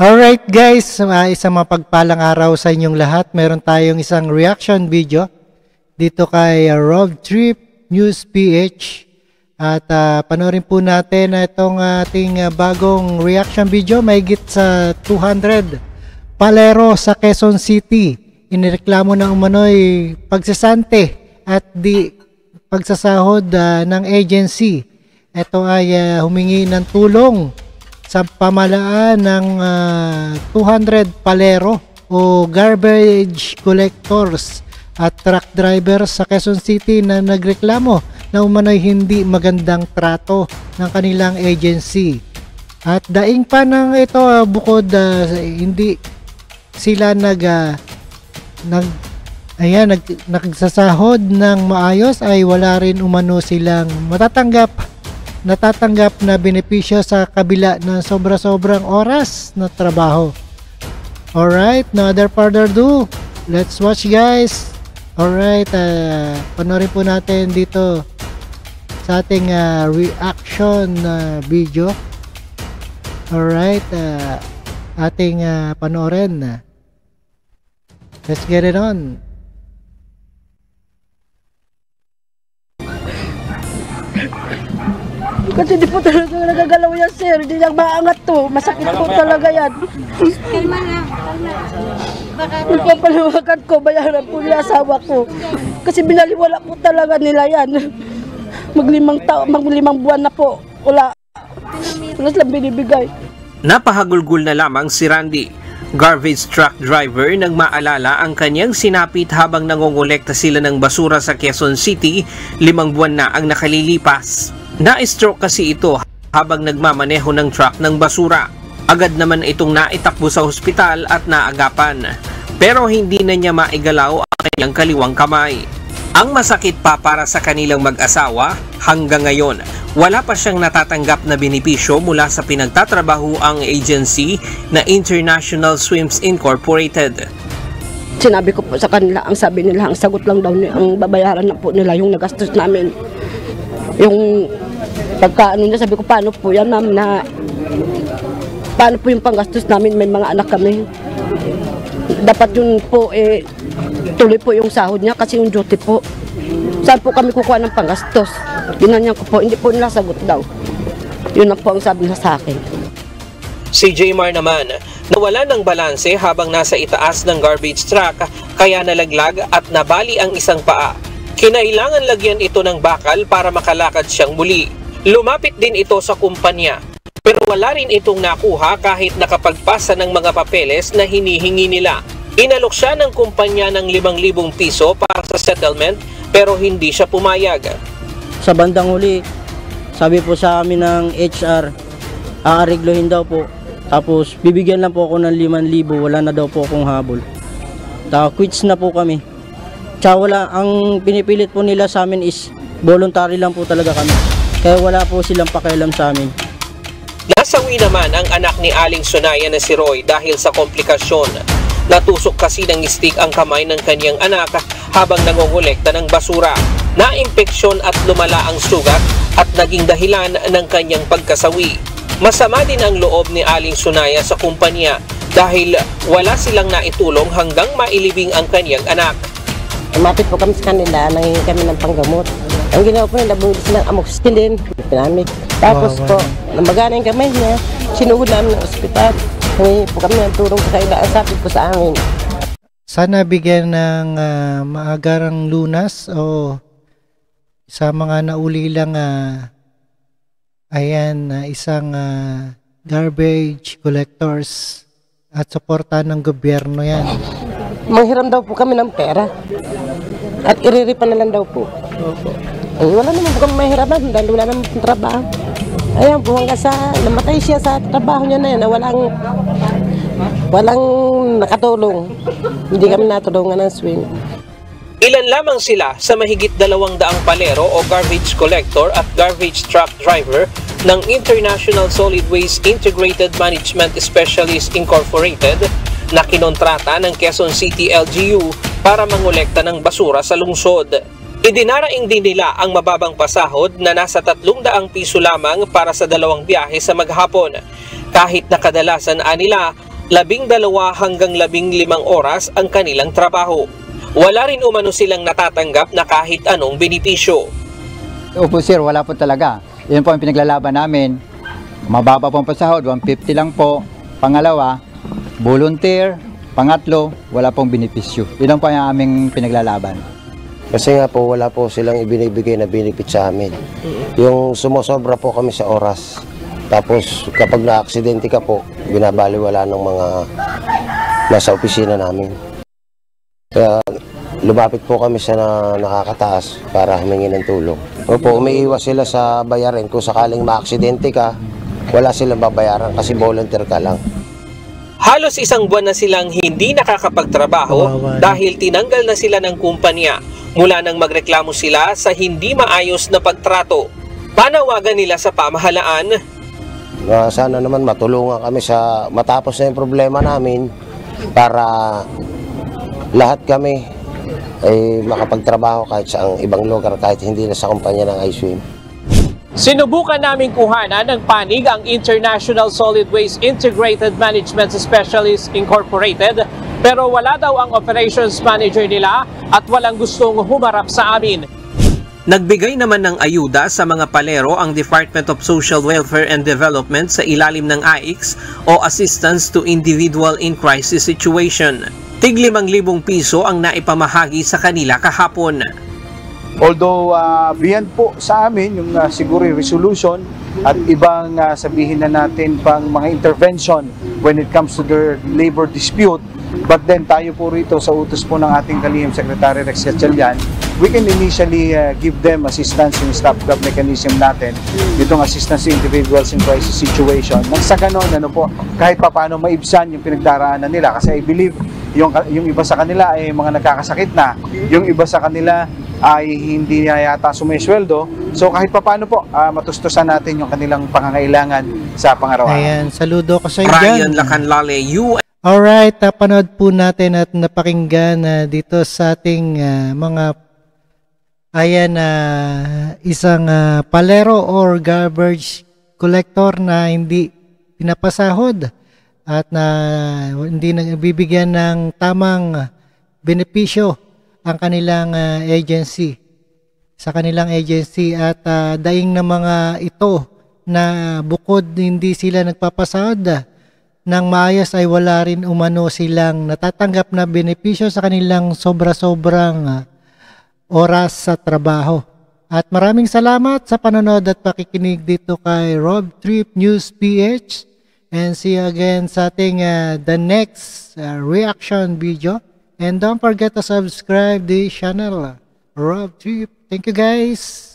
Alright guys, isang mapagpalang araw sa inyong lahat. Meron tayong isang reaction video dito kay uh, Rob Trip News PH. At uh, panoorin po natin itong ating uh, bagong reaction video. May git sa 200 palero sa Quezon City. Inireklamo ng umano'y pagsasante at di pagsasahod uh, ng agency. Ito ay uh, humingi ng tulong sa pamalaan ng uh, ah, 200 palero o garbage collectors at truck drivers sa Quezon City na nagreklamo na umano'y hindi magandang trato ng kanilang agency. At daing pa ng ito uh, bukod uh, hindi sila nag uh, nag ayan nag, nagsasahod ng maayos ay wala rin umano silang matatanggap natatanggap na benepisyo sa kabila ng sobra-sobrang oras na trabaho. Alright, no other further ado, let's watch guys. Alright, uh, panoorin po natin dito sa ating uh, reaction uh, video. Alright, uh, ating uh, panoorin. Let's get it on. Kasi di po talaga nagagalaw yan, sir. Hindi lang maangat to. Masakit po talaga yan. Kalma lang. Ipapalawakan ko, bayaran po yung asawa ko. Kasi binaliwala po talaga nila yan. Maglimang, tao, maglimang buwan na po. Wala. Wala silang binibigay. Napahagulgul na lamang si Randy. Garbage truck driver nang maalala ang kanyang sinapit habang nangongolekta sila ng basura sa Quezon City, limang buwan na ang nakalilipas. Na-stroke kasi ito habang nagmamaneho ng truck ng basura. Agad naman itong naitakbo sa hospital at naagapan. Pero hindi na niya maigalaw ang kanyang kaliwang kamay. Ang masakit pa para sa kanilang mag-asawa hanggang ngayon, wala pa siyang natatanggap na benepisyo mula sa pinagtatrabaho ang agency na International Swims Incorporated. Sinabi ko po sa kanila, ang sabi nila, ang sagot lang daw, ang babayaran na po nila yung nagastos namin. Yung Pagka ano niya, sabi ko, paano po yan, ma'am, na paano po yung panggastos namin, may mga anak kami. Dapat yun po, eh, tuloy po yung sahod niya kasi yung duty po. Saan po kami kukuha ng panggastos? Ginanyan ko po, hindi po nila sagot daw. Yun ang po ang sabi nila sa akin. Si Jmar naman, nawala ng balanse habang nasa itaas ng garbage truck kaya nalaglag at nabali ang isang paa. Kinailangan lagyan ito ng bakal para makalakad siyang muli. Lumapit din ito sa kumpanya pero wala rin itong nakuha kahit nakapagpasa ng mga papeles na hinihingi nila. Inalok siya ng kumpanya ng 5,000 piso para sa settlement pero hindi siya pumayag. Sa bandang huli, sabi po sa amin ng HR, aariglohin daw po. Tapos bibigyan lang po ako ng 5,000, wala na daw po akong habol. Tapos quits na po kami. Tsaka wala, ang pinipilit po nila sa amin is voluntary lang po talaga kami. Kaya wala po silang pakialam sa amin. Nasawi naman ang anak ni Aling Sunaya na si Roy dahil sa komplikasyon. Natusok kasi ng stick ang kamay ng kanyang anak habang nangongolekta ng basura. Naimpeksyon at lumala ang sugat at naging dahilan ng kanyang pagkasawi. Masama din ang loob ni Aling Sunaya sa kumpanya dahil wala silang naitulong hanggang mailibing ang kanyang anak. Umapit po kami sa kanila, nangingin kami ng panggamot. Ang ginawa po nila, bumili silang amoxicillin, pinamik. Tapos wow, wow. po, namagana yung kamay niya, sinuhod namin ng ospital. Humingi po kami ng turong sa kanila, ang sabi po sa amin. Sana bigyan ng uh, maagarang lunas o sa mga naulilang uh, ayan, uh, isang uh, garbage collectors at suporta ng gobyerno yan. Manghiram daw po kami ng pera at iriripan na lang daw po. Opo. Eh, wala naman kami mahirapan dahil wala naman trabaho. Ayan po hanggang sa namatay siya sa trabaho niya na yan walang walang nakatulong. Hindi kami natulungan ng swim. Ilan lamang sila sa mahigit dalawang daang palero o garbage collector at garbage truck driver ng International Solid Waste Integrated Management Specialist Incorporated na kinontrata ng Quezon City LGU para mangolekta ng basura sa lungsod. Idinaraing din nila ang mababang pasahod na nasa 300 piso lamang para sa dalawang biyahe sa maghapon. Kahit na kadalasan anila labing dalawa hanggang labing limang oras ang kanilang trabaho. Wala rin umano silang natatanggap na kahit anong benepisyo. Opo sir, wala po talaga. Yun po ang pinaglalaban namin. Mababa po ang pasahod, 150 lang po. Pangalawa, volunteer. Pangatlo, wala pong benepisyo. Yun lang po ang aming pinaglalaban. Kasi nga po, wala po silang ibinibigay na benefit sa amin. Yung sumusobra po kami sa oras. Tapos kapag na-aksidente ka po, binabaliwala ng mga nasa opisina namin. Kaya lumapit po kami sa na, nakakataas para humingi ng tulong. Opo, umiiwas sila sa bayarin. Kung sakaling ma-aksidente ka, wala silang babayaran kasi volunteer ka lang. Halos isang buwan na silang hindi nakakapagtrabaho dahil tinanggal na sila ng kumpanya mula nang magreklamo sila sa hindi maayos na pagtrato. Panawagan nila sa pamahalaan Na sana naman matulungan kami sa matapos na yung problema namin para lahat kami ay makapagtrabaho kahit sa ang ibang lugar kahit hindi na sa kumpanya ng iSwim. Sinubukan naming kuhanan ng panig ang International Solid Waste Integrated Management Specialists Incorporated pero wala daw ang operations manager nila at walang gustong humarap sa amin. Nagbigay naman ng ayuda sa mga palero ang Department of Social Welfare and Development sa ilalim ng AIX o Assistance to Individual in Crisis Situation. Tig 5,000 piso ang naipamahagi sa kanila kahapon. Although uh, beyond po sa amin yung uh, siguro yung resolution at ibang uh, sabihin na natin pang mga intervention when it comes to their labor dispute but then tayo po rito sa utos po ng ating kalihim Secretary Rex Gatchalian we can initially uh, give them assistance yung stopgap mechanism natin itong assistance to individuals in crisis situation. Nang sa ganon ano po kahit pa paano maibsan yung pinagdaraanan nila kasi I believe yung, yung iba sa kanila ay mga nagkakasakit na yung iba sa kanila ay hindi na yata sumisweldo. So kahit pa paano po, ah, matustusan natin yung kanilang pangangailangan sa pangaraw-araw. Ayan, saludo ko sa iyo Ryan. Lacanlale, U Alright, napanood po natin at napakinggan na dito sa ating ah, mga ayan na isang ah, palero or garbage collector na hindi pinapasahod at na hindi nagbibigyan ng tamang benepisyo ang kanilang ah, agency sa kanilang agency at ah, daing ng mga ito na bukod hindi sila nagpapasahod ah, ng maayos ay wala rin umano silang natatanggap na benepisyo sa kanilang sobra-sobrang ah, oras sa trabaho. At maraming salamat sa panonood at pakikinig dito kay Rob Trip News PH. And see you again sa ating ah, the next ah, reaction video. And don't forget to subscribe the channel Rob Trip. Thank you guys.